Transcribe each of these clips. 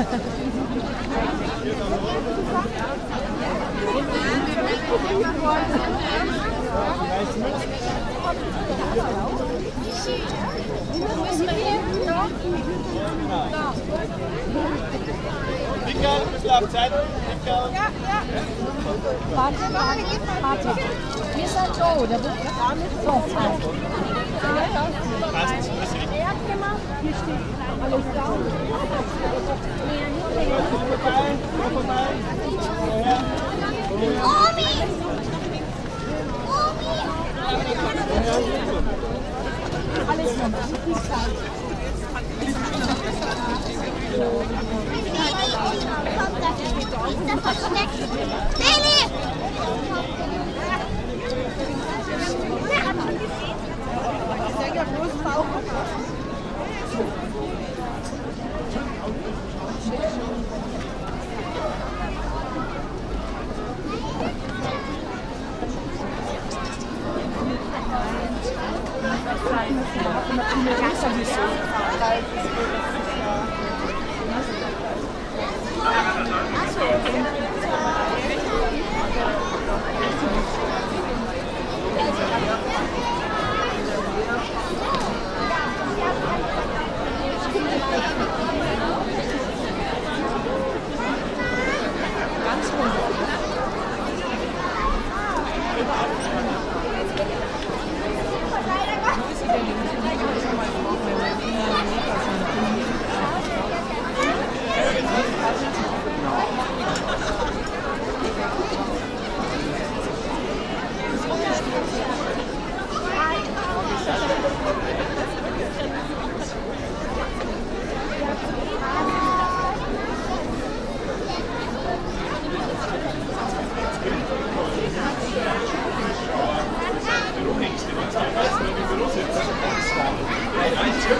Hallo. Wickel, ein bisschen auf Zeit. Wickel. Ja, ja. Warte, warte. Wir sind da, oder? So, halt. Passt, das ist richtig. Er hat gemacht. Hier steht alles sauber. Omi! Omi! Alles normal. Lili! Lili! Ich sage ja bloß Bauch. na primeira missa.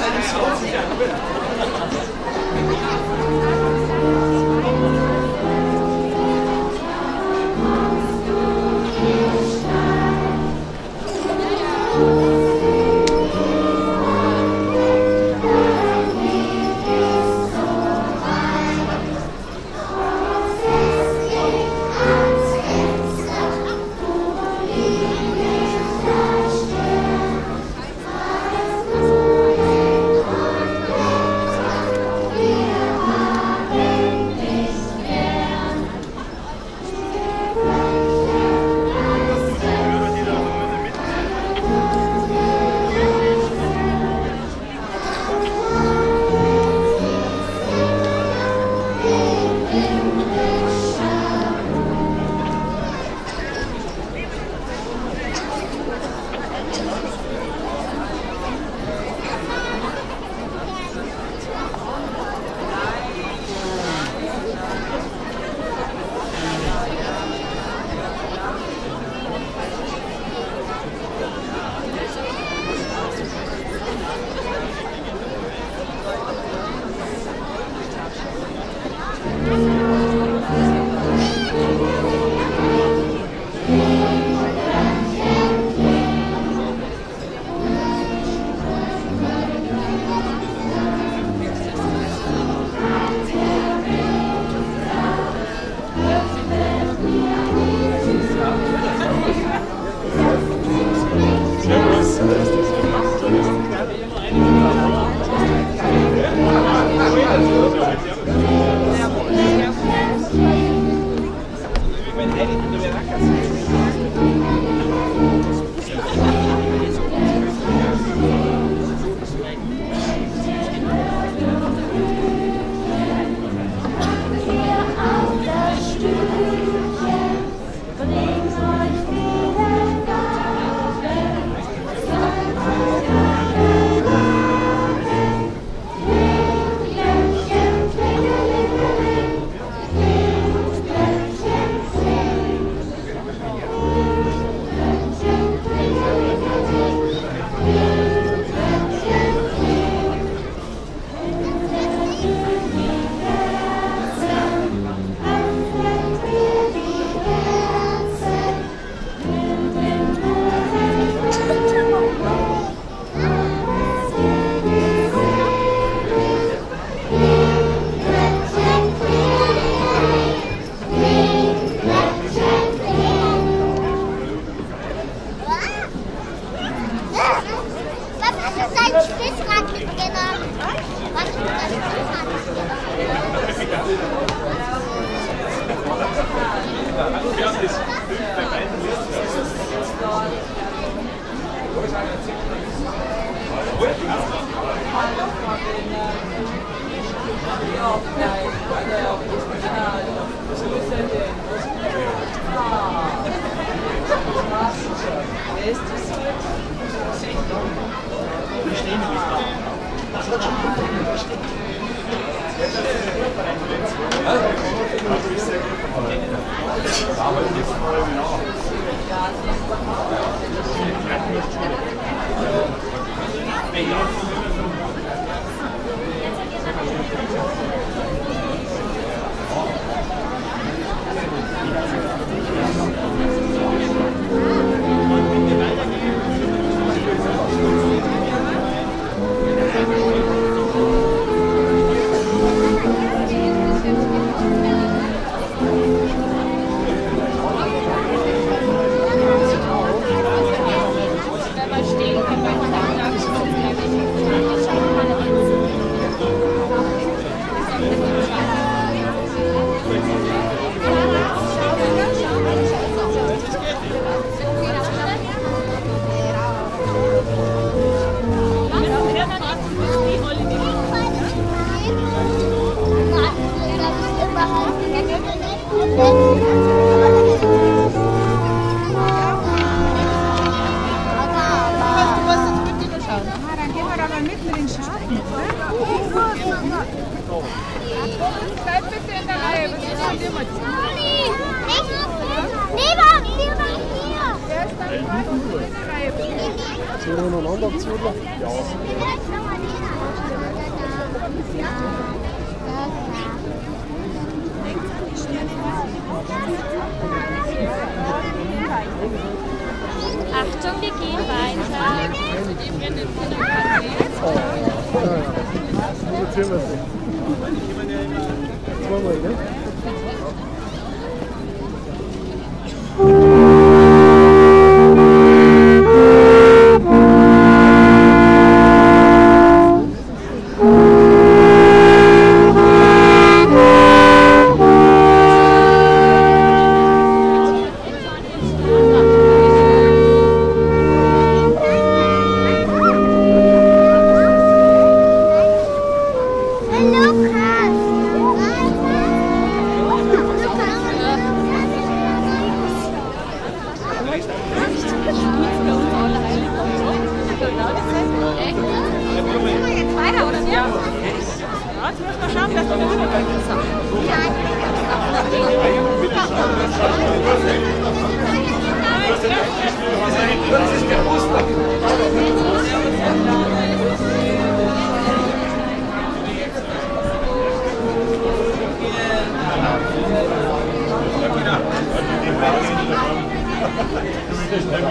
Tá de sol. Oh, ja, ja. Jetzt schön.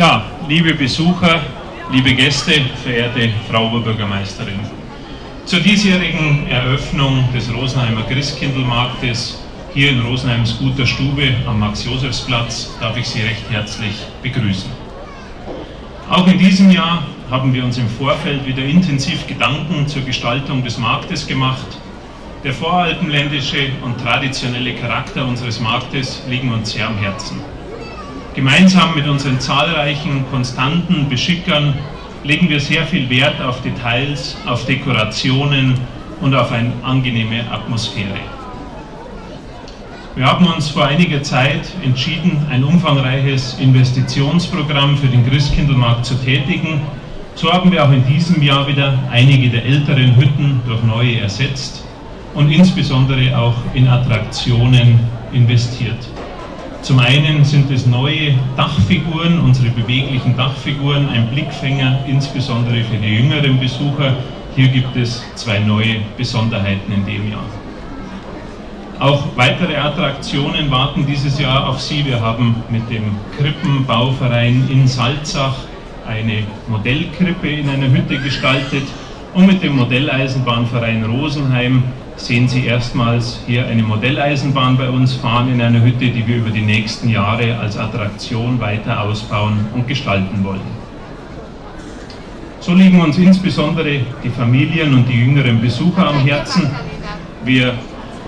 Ja, liebe Besucher, liebe Gäste, verehrte Frau Oberbürgermeisterin. Zur diesjährigen Eröffnung des Rosenheimer Christkindlmarktes hier in Rosenheims guter Stube am Max-Josefs-Platz darf ich Sie recht herzlich begrüßen. Auch in diesem Jahr haben wir uns im Vorfeld wieder intensiv Gedanken zur Gestaltung des Marktes gemacht. Der voralpenländische und traditionelle Charakter unseres Marktes liegen uns sehr am Herzen. Gemeinsam mit unseren zahlreichen konstanten Beschickern legen wir sehr viel Wert auf Details, auf Dekorationen und auf eine angenehme Atmosphäre. Wir haben uns vor einiger Zeit entschieden, ein umfangreiches Investitionsprogramm für den Christkindlmarkt zu tätigen. So haben wir auch in diesem Jahr wieder einige der älteren Hütten durch neue ersetzt und insbesondere auch in Attraktionen investiert. Zum einen sind es neue Dachfiguren, unsere beweglichen Dachfiguren, ein Blickfänger, insbesondere für die jüngeren Besucher. Hier gibt es zwei neue Besonderheiten in dem Jahr. Auch weitere Attraktionen warten dieses Jahr auf Sie. Wir haben mit dem Krippenbauverein in Salzach eine Modellkrippe in einer Hütte gestaltet und mit dem Modelleisenbahnverein Rosenheim sehen Sie erstmals hier eine Modelleisenbahn bei uns fahren in einer Hütte, die wir über die nächsten Jahre als Attraktion weiter ausbauen und gestalten wollen. So liegen uns insbesondere die Familien und die jüngeren Besucher am Herzen. Wir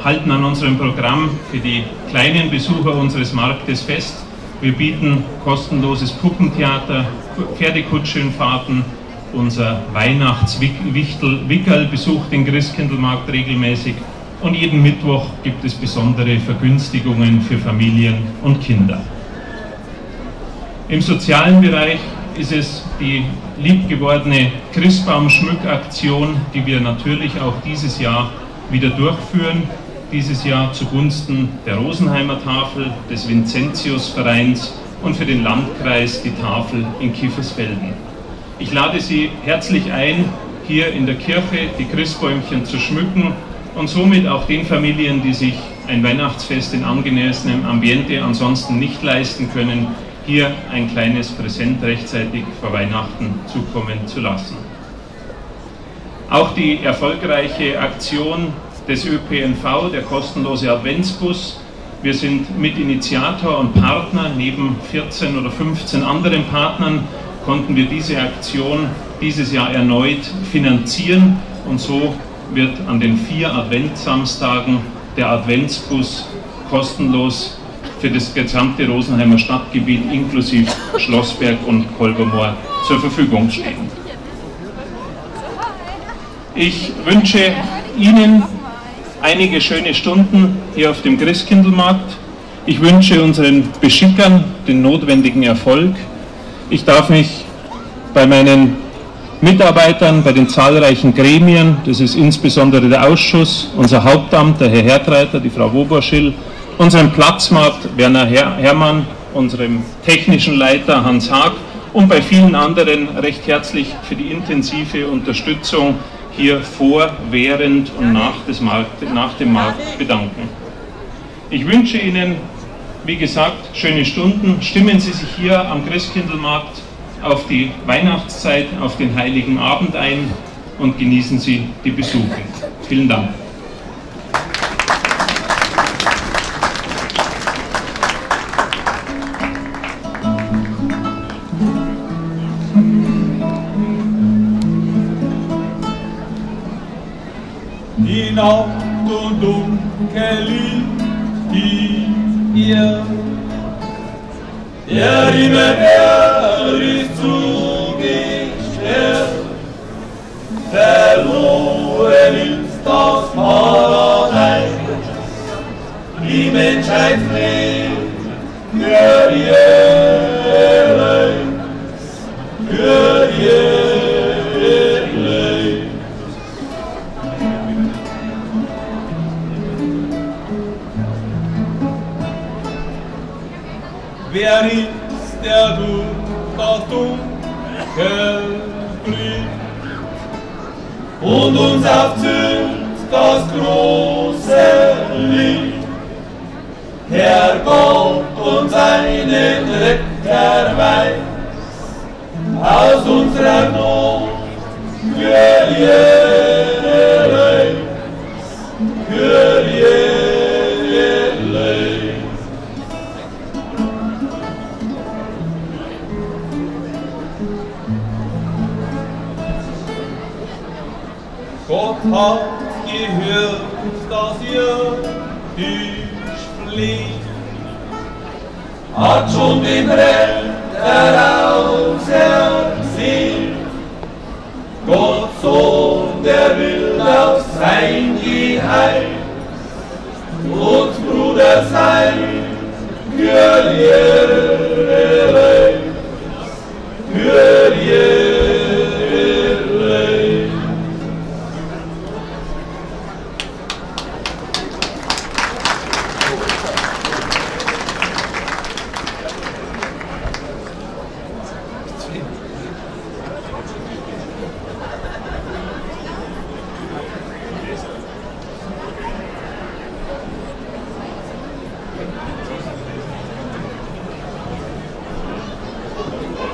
halten an unserem Programm für die kleinen Besucher unseres Marktes fest. Wir bieten kostenloses Puppentheater, Pferdekutschenfahrten, unser Weihnachtswickel besucht den Christkindlmarkt regelmäßig und jeden Mittwoch gibt es besondere Vergünstigungen für Familien und Kinder. Im sozialen Bereich ist es die liebgewordene Christbaumschmückaktion, die wir natürlich auch dieses Jahr wieder durchführen. Dieses Jahr zugunsten der Rosenheimer Tafel, des Vincentius-Vereins und für den Landkreis die Tafel in Kiefersfelden. Ich lade Sie herzlich ein, hier in der Kirche die Christbäumchen zu schmücken und somit auch den Familien, die sich ein Weihnachtsfest in angemessenem Ambiente ansonsten nicht leisten können, hier ein kleines Präsent rechtzeitig vor Weihnachten zukommen zu lassen. Auch die erfolgreiche Aktion des ÖPNV, der kostenlose Adventsbus, wir sind Mitinitiator und Partner neben 14 oder 15 anderen Partnern konnten wir diese Aktion dieses Jahr erneut finanzieren und so wird an den vier Adventsamstagen der Adventsbus kostenlos für das gesamte Rosenheimer Stadtgebiet inklusive Schlossberg und Kolbermoor zur Verfügung stehen. Ich wünsche Ihnen einige schöne Stunden hier auf dem Christkindlmarkt. Ich wünsche unseren Beschickern den notwendigen Erfolg. Ich darf mich bei meinen Mitarbeitern, bei den zahlreichen Gremien, das ist insbesondere der Ausschuss, unser Hauptamt, der Herr Hertreiter, die Frau Woboschil, unserem Platzmarkt Werner Her Herrmann, unserem technischen Leiter Hans Haag und bei vielen anderen recht herzlich für die intensive Unterstützung hier vor, während und nach, Markt, nach dem Markt bedanken. Ich wünsche Ihnen wie gesagt, schöne Stunden. Stimmen Sie sich hier am Christkindlmarkt auf die Weihnachtszeit, auf den Heiligen Abend ein und genießen Sie die Besuche. Vielen Dank. Die Nacht und dunkel liegt die ihr der ihm herrlich zugestellt. Verloren ist das Bricht und uns aufzündet das große Licht? Herr Gott uns einen Retter weiß, aus unserer Not für Erlös, für Hat gehört, dass ihr dich flieht, hat schon den Retter ausersehen. Gott Sohn, der will auf sein Geheiß und Bruder sein für Erlös, für Erlös. Thank you.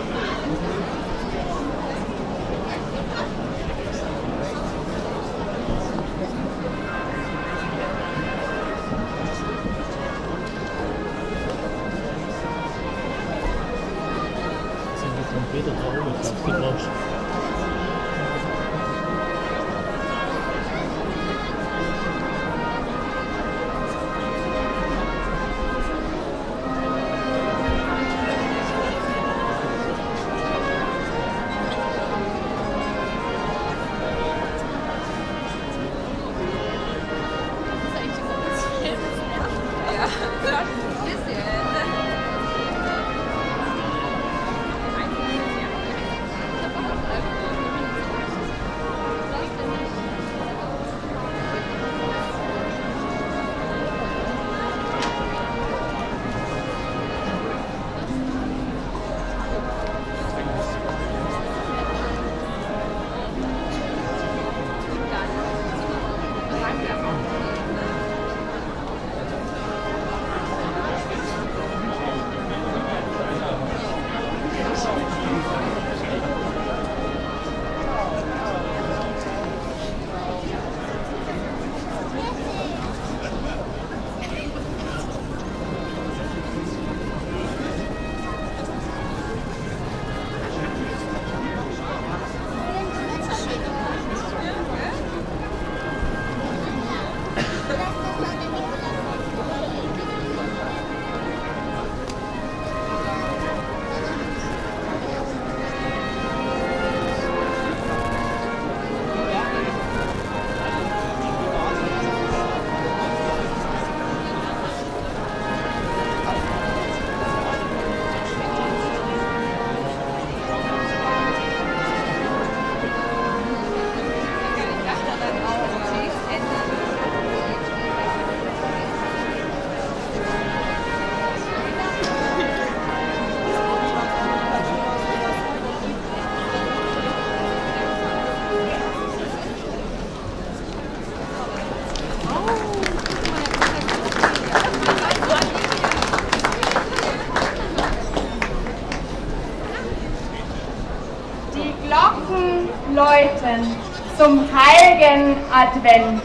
Läuten zum heiligen Advent.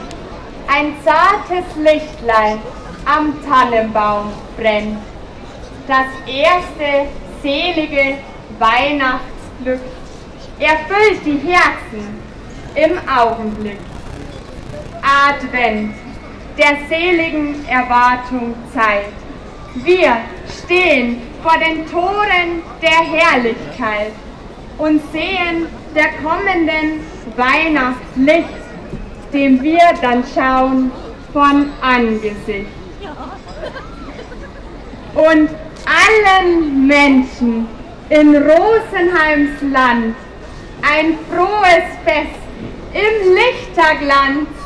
Ein zartes Lichtlein am Tannenbaum brennt. Das erste selige Weihnachtsglück erfüllt die Herzen im Augenblick. Advent, der seligen Erwartung Zeit. Wir stehen vor den Toren der Herrlichkeit und sehen der kommenden Weihnachtslicht, dem wir dann schauen von Angesicht. Und allen Menschen in Rosenheims Land ein frohes Fest im Lichterglanz.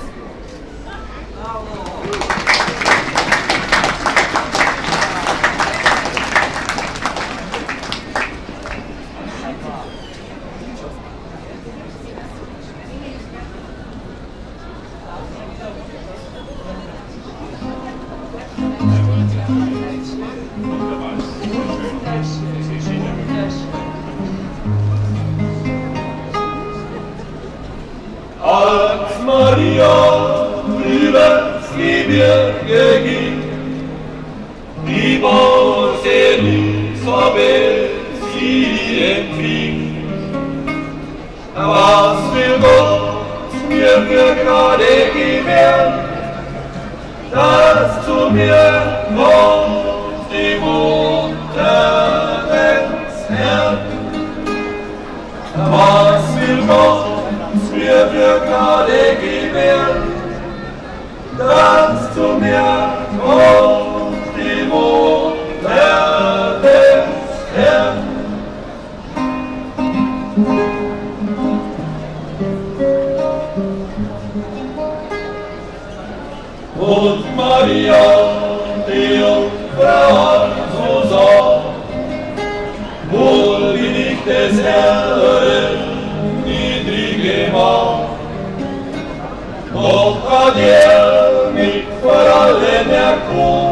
Maria übers Gebirge ging, die Maus Elisabeth sie empfing. Was will Gott mir für Gnade gewähren, dass zu mir für Gnade gewähren, dass zu mir kommt die Mutter des Herrn. Und Maria, Doch hat er mich vor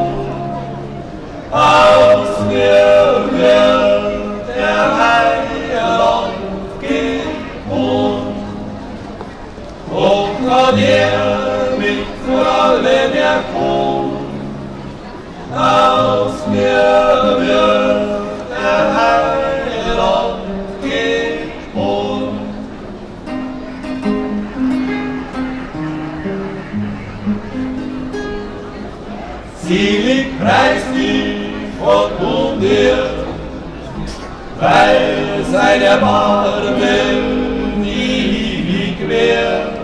Erbarmen ewig währt.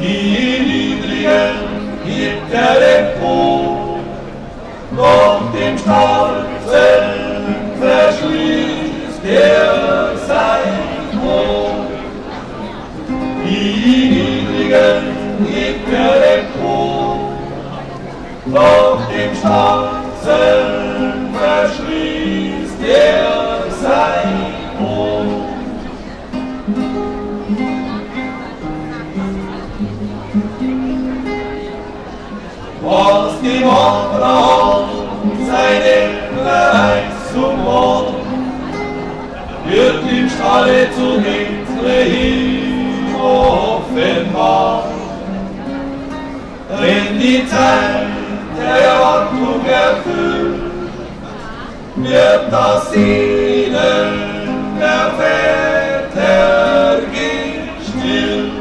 Die Niedrigen gibt er empor, doch den Stolzen verschließt er sein Ohr. Die Niedrigen gibt er empor, doch dem Stolzen Was dem Abraham seine Verheiß zum Mord, wird im Stalle zu Bethlehem offenbar. Wenn die Zeit der Erwartung erfüllt, wird das Sehnen der Väter gestillt.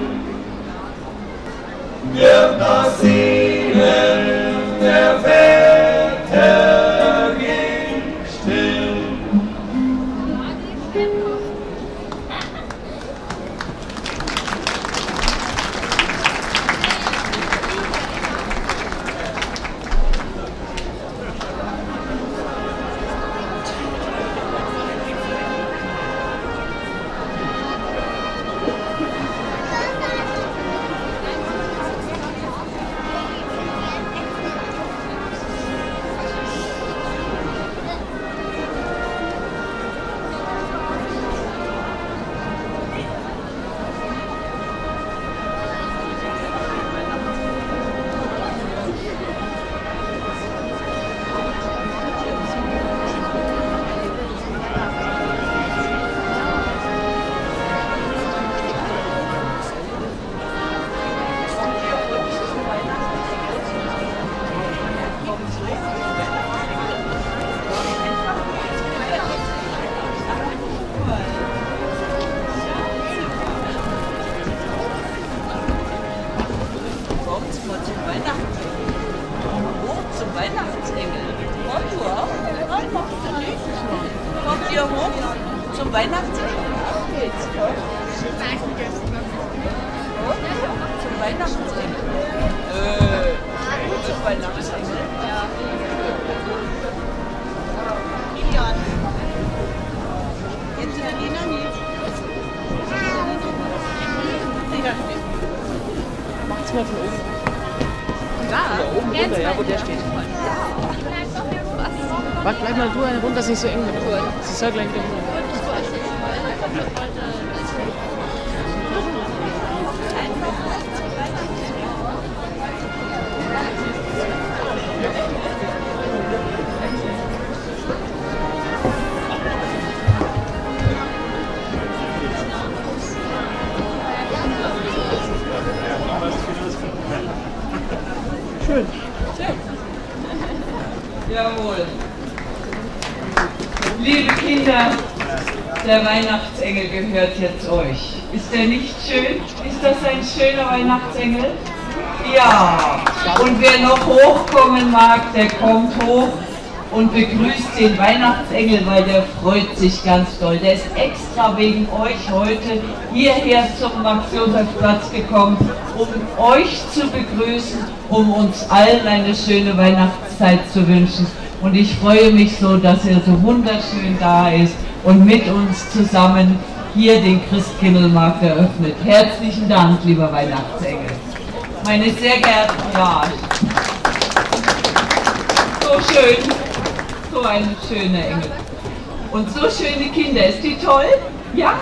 Wird das Sehnen mal du eine runter, dass es nicht so eng wird. Sie soll gleich wieder gehört jetzt euch. Ist der nicht schön? Ist das ein schöner Weihnachtsengel? Ja. Und wer noch hochkommen mag, der kommt hoch und begrüßt den Weihnachtsengel, weil der freut sich ganz doll. Der ist extra wegen euch heute hierher zum Max-Josef-Platz gekommen, um euch zu begrüßen, um uns allen eine schöne Weihnachtszeit zu wünschen. Und ich freue mich so, dass er so wunderschön da ist und mit uns zusammen hier den Christkindlmarkt eröffnet. Herzlichen Dank, lieber Weihnachtsengel. Meine sehr geehrten Rat. So schön, so eine schöne Engel. Und so schöne Kinder. Ist die toll? Ja?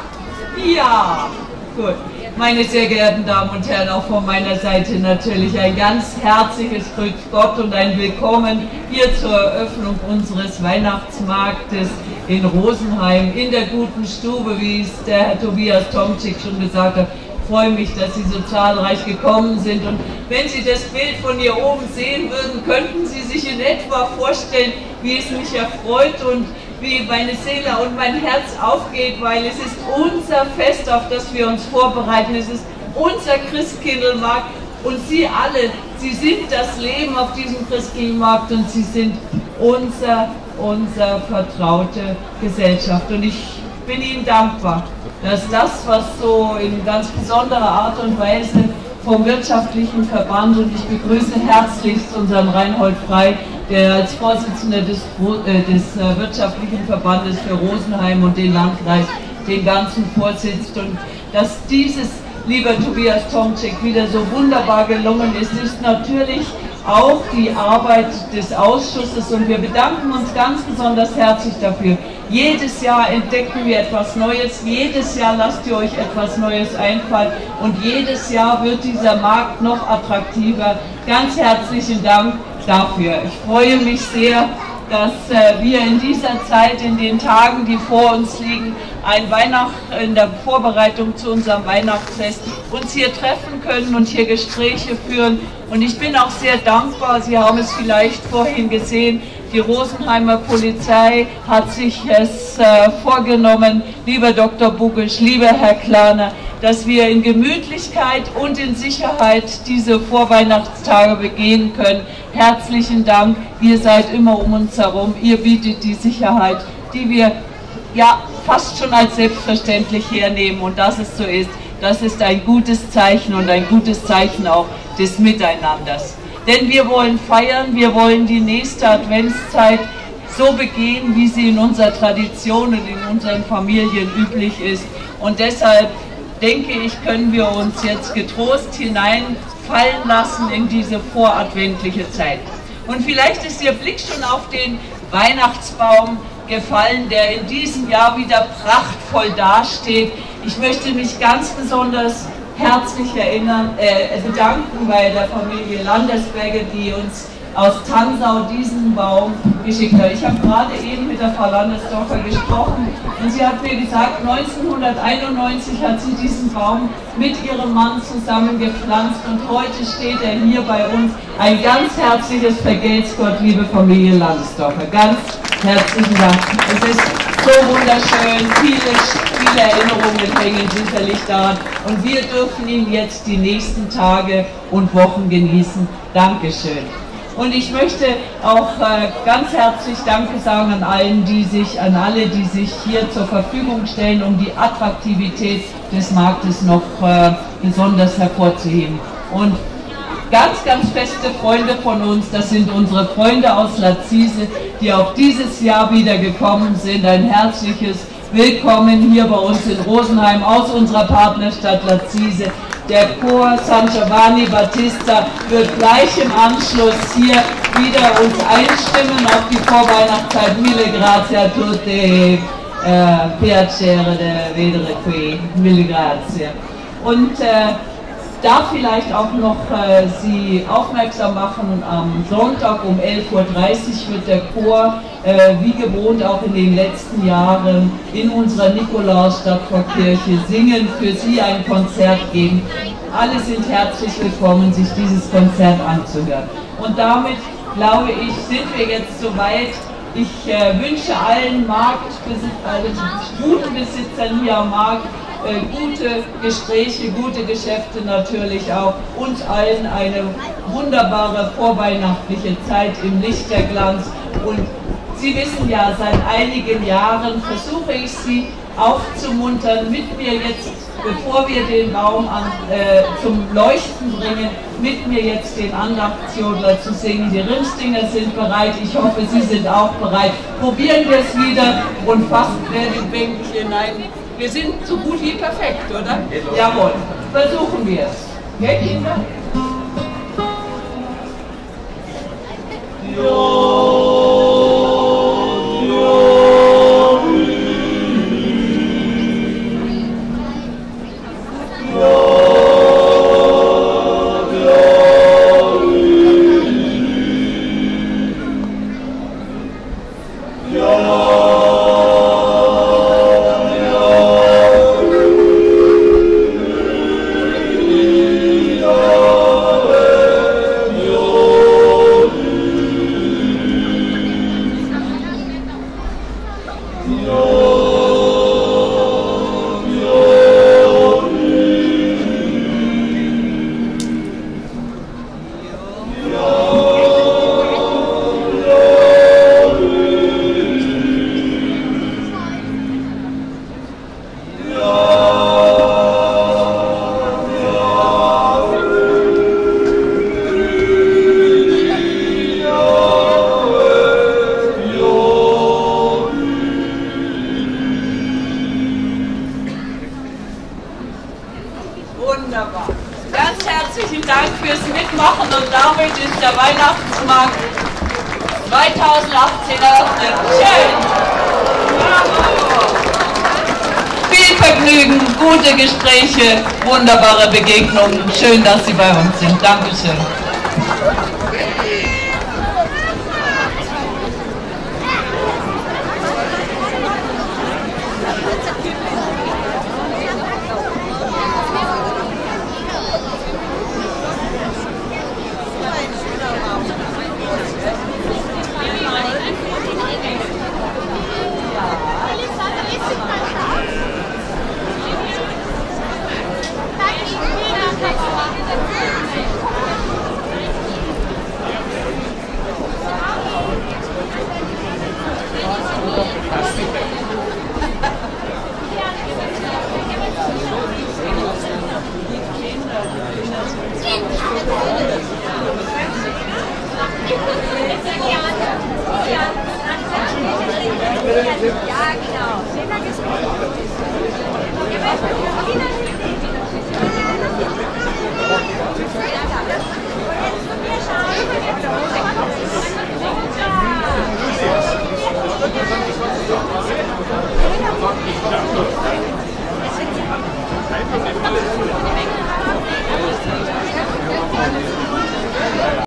Ja. Gut. Meine sehr geehrten Damen und Herren, auch von meiner Seite natürlich ein ganz herzliches Grüß Gott und ein Willkommen hier zur Eröffnung unseres Weihnachtsmarktes in Rosenheim in der guten Stube, wie es der Herr Tobias Tomczyk schon gesagt hat. Ich freue mich, dass Sie so zahlreich gekommen sind. Und wenn Sie das Bild von hier oben sehen würden, könnten Sie sich in etwa vorstellen, wie es mich erfreut und wie meine Seele und mein Herz aufgeht, weil es ist unser Fest, auf das wir uns vorbereiten. Es ist unser Christkindlmarkt und Sie alle, Sie sind das Leben auf diesem Christkindlmarkt und Sie sind unser, unser vertraute Gesellschaft. Und ich bin Ihnen dankbar, dass das, was so in ganz besonderer Art und Weise vom wirtschaftlichen Verband und ich begrüße herzlichst unseren Reinhold Frei, der als Vorsitzender des, äh, des äh, wirtschaftlichen Verbandes für Rosenheim und den Landkreis den ganzen vorsitzt. Und dass dieses, lieber Tobias Tomczyk, wieder so wunderbar gelungen ist, ist natürlich auch die Arbeit des Ausschusses. Und wir bedanken uns ganz besonders herzlich dafür. Jedes Jahr entdecken wir etwas Neues, jedes Jahr lasst ihr euch etwas Neues einfallen. Und jedes Jahr wird dieser Markt noch attraktiver. Ganz herzlichen Dank dafür. Ich freue mich sehr, dass äh, wir in dieser Zeit, in den Tagen, die vor uns liegen, ein Weihnacht in der Vorbereitung zu unserem Weihnachtsfest uns hier treffen können und hier Gespräche führen. Und ich bin auch sehr dankbar, Sie haben es vielleicht vorhin gesehen, die Rosenheimer Polizei hat sich es äh, vorgenommen, lieber Dr. Bugisch, lieber Herr Klaner, dass wir in Gemütlichkeit und in Sicherheit diese Vorweihnachtstage begehen können. Herzlichen Dank, ihr seid immer um uns herum, ihr bietet die Sicherheit, die wir ja fast schon als selbstverständlich hernehmen und dass es so ist, das ist ein gutes Zeichen und ein gutes Zeichen auch des Miteinanders. Denn wir wollen feiern, wir wollen die nächste Adventszeit so begehen, wie sie in unserer Tradition und in unseren Familien üblich ist. Und deshalb denke ich, können wir uns jetzt getrost hineinfallen lassen in diese voradventliche Zeit. Und vielleicht ist Ihr Blick schon auf den Weihnachtsbaum gefallen, der in diesem Jahr wieder prachtvoll dasteht. Ich möchte mich ganz besonders herzlich erinnern, äh, bedanken bei der Familie Landesberger, die uns aus Tansau diesen Baum geschickt hat. Ich habe gerade eben mit der Frau Landesdorfer gesprochen und sie hat mir gesagt, 1991 hat sie diesen Baum mit ihrem Mann zusammen gepflanzt und heute steht er hier bei uns. Ein ganz herzliches Vergelt's Gott, liebe Familie Landesdorfer. Ganz herzlichen Dank. Es ist so wunderschön, viele, viele Erinnerungen hängen sicherlich daran und wir dürfen ihn jetzt die nächsten Tage und Wochen genießen. Dankeschön. Und ich möchte auch äh, ganz herzlich Danke sagen an allen, die sich, an alle, die sich hier zur Verfügung stellen, um die Attraktivität des Marktes noch äh, besonders hervorzuheben. Und ganz, ganz feste Freunde von uns, das sind unsere Freunde aus Lazise, die auch dieses Jahr wieder gekommen sind. Ein herzliches Willkommen hier bei uns in Rosenheim aus unserer Partnerstadt Lazise. Der Chor San Giovanni Battista wird gleich im Anschluss hier wieder uns einstimmen auf die Vorweihnachtszeit. Mille grazie a tutti, eh, piacere di vedere qui, mille grazie. Und äh, darf vielleicht auch noch äh, Sie aufmerksam machen, am Sonntag um 11.30 Uhr wird der Chor äh, wie gewohnt auch in den letzten Jahren in unserer Nikolaus-Stadtchorkirche singen, für Sie ein Konzert geben. Alle sind herzlich willkommen, sich dieses Konzert anzuhören. Und damit, glaube ich, sind wir jetzt soweit. Ich äh, wünsche allen Marktbesitzern, guten Besitzern hier am Markt äh, gute Gespräche, gute Geschäfte natürlich auch, uns allen eine wunderbare vorweihnachtliche Zeit im Lichterglanz. Und Sie wissen ja, seit einigen Jahren versuche ich Sie aufzumuntern, mit mir jetzt, bevor wir den Baum an, äh, zum Leuchten bringen, mit mir jetzt den Andachtsjodler zu singen. Die Rimstinger sind bereit, ich hoffe, Sie sind auch bereit. Probieren wir es wieder und fast wer den Bänkchen ein. Wir sind so gut wie perfekt, oder? Jawohl, versuchen wir es. Gell, Kinder? Wunderbar. Wunderbare Begegnungen. Schön, dass Sie bei uns sind. Dankeschön.